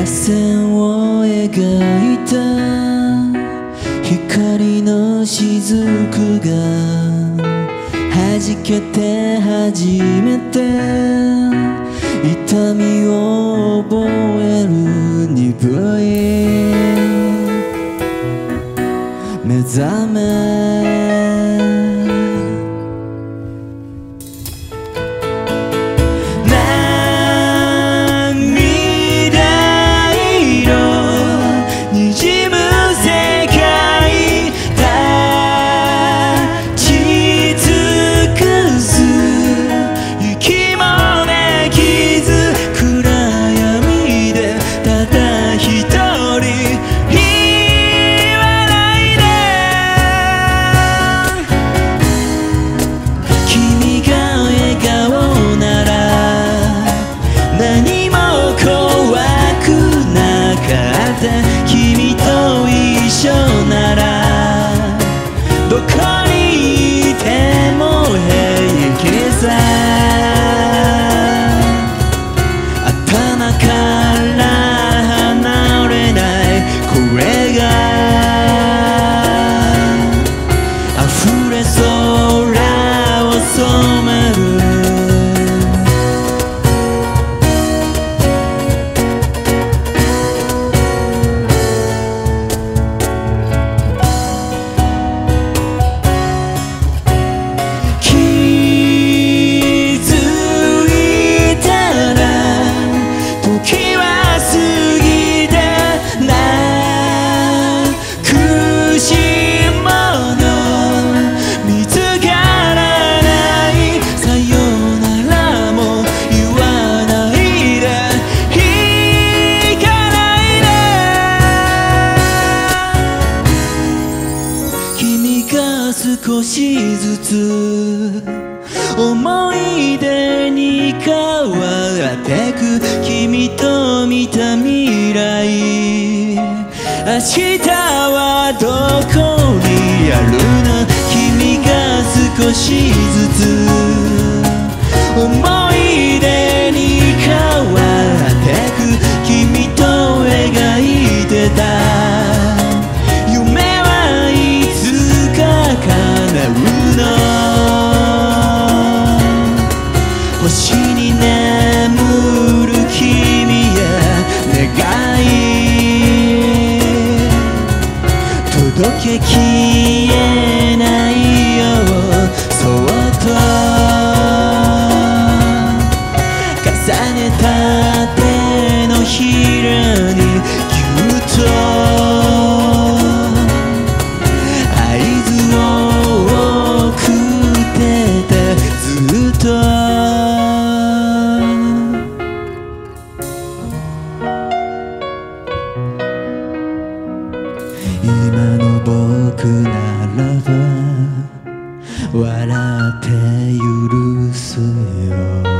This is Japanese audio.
螺旋を描いた。光の雫が弾けて初めて。痛みを覚える鈍い目覚め。少しずつ思い出に変わってく君と見た未来。明日はどこにあるの君が少しずつ重ねたならば笑って許すよ。